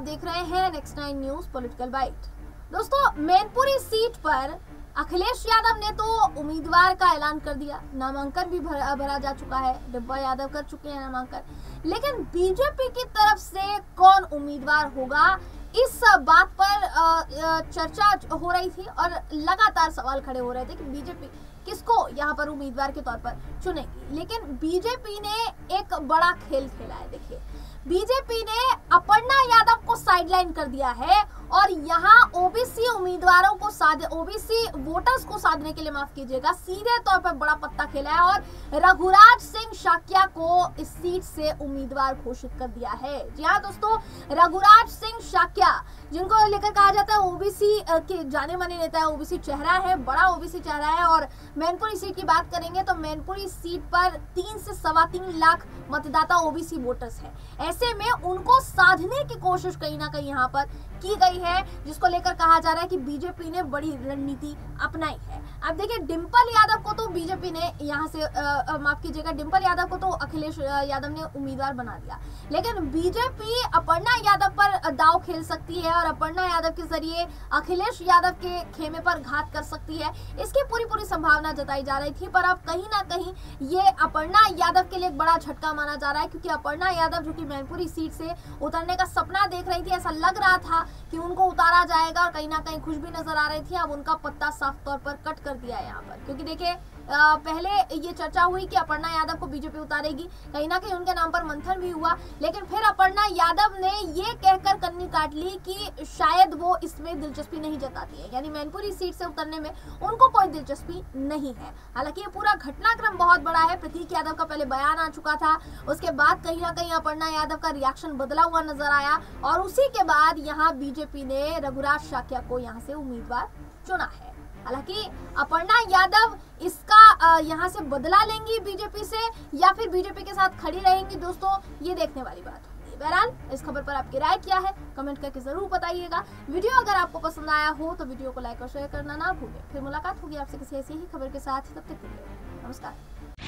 आप देख रहे हैं next nine news political bite दोस्तों मैनपुरी सीट पर अखिलेश यादव ने तो उम्मीदवार का ऐलान कर दिया। नामांकन भी भरा, भरा जा चुका है। डिब्बा यादव कर चुके हैं नामांकन। लेकिन बीजेपी की तरफ़ से कौन उम्मीदवार होगा? इस बात पर चर्चा हो रही थी और लगातार सवाल खड़े हो रहे थे कि बीजेपी किसको यहाँ पर उम्मीदवार के तौर पर चुनेगी। लेकिन बीजेपी ने एक बड़ा खेल खेला है देखिए। बीजेपी ने अपर्णा यादव को साइडलाइन कर दिया है और यहाँ ओबीसी उम्मीदवारों को साध ओबीसी वोटर्स को साधने के लिए माफ़ कीजिएगा, सीधे तौर पर बड़ा पत्ता खेला है और रघुराज सिंह शाकिया को इस सीट से उम्मीदवार घोषित कर दिया है। जी हाँ दोस्तों, रघुराज सिंह शाक्या जिनको लेकर कहा जाता है ओबीसी के जाने माने नेता है, ओबीसी चेहरा है, बड़ा ओबीसी चेहरा है और मैनपुरी सीट की बात करेंगे तो मैनपुरी सीट पर तीन से सवा तीन लाख मतदाता ओबीसी वोटर्स है। ऐसे में उनको साधने की कोशिश कहीं ना कहीं यहाँ पर की गई है, जिसको लेकर कहा जा रहा है कि बीजेपी ने बड़ी रणनीति अपनाई है। अब देखिए डिम्पल यादव को तो बीजेपी ने यहाँ से माफ़ कीजिएगा डिम्पल यादव को तो अखिलेश यादव ने उम्मीदवार बना दिया। लेकिन बीजेपी अपर्णा यादव पर दाव खेल सकती है और अपर्णा यादव के ज़रिए अखिलेश यादव के खेमे पर घात कर सकती है। इसकी पूरी पूरी संभावना जताई जा रही थी, पर अब कहीं ना कहीं ये अपर्णा यादव के लिए एक बड़ा झटका माना जा रहा है, क्योंकि अपर्णा यादव, जो कि मैनपुरी सीट से उतरने का सपना देख रही थी, ऐसा लग रहा था कि उनको उतारा जाएगा और कहीं ना कहीं खुश भी नज़र आ रही थी। अब उनका पत्ता साफ़ तौर पर कट कर दिया है यहाँ पर। क्योंकि देखिए पहले ये चर्चा हुई कि अपर्णा यादव को बीजेपी उतारेगी। कहीं ना कहीं उनके नाम पर मंथन भी हुआ, लेकिन फिर अपर्णा यादव ने ये कहकर कन्नी काट ली कि शायद वो इसमें दिलचस्पी नहीं जताती है। यानी मैनपुरी सीट से उतरने में उनको कोई दिलचस्पी नहीं है। हालाँकि ये पूरा घटनाक्रम बहुत बड़ा है। प्रतीक यादव का पहले बयान आ चुका था, उसके बाद कहीं ना कहीं अपर्णा यादव का रिएक्शन बदला हुआ नज़र आया, और उसी के बाद यहाँ बीजेपी ने रघुराज शाक्या को यहाँ से उम्मीदवार चुना है। हालाँकि अपर्णा यादव इसका यहाँ से बदला लेंगी बीजेपी से, या फिर बीजेपी के साथ खड़ी रहेंगी दोस्तों, ये देखने वाली बात बहरहाल, इस खबर पर आपकी राय क्या है, कमेंट करके ज़रूर बताइएगा। वीडियो अगर आपको पसंद आया हो तो वीडियो को लाइक और शेयर करना ना भूलें। फिर मुलाकात होगी आपसे किसी ऐसी ही खबर के साथ तब तक नमस्कार।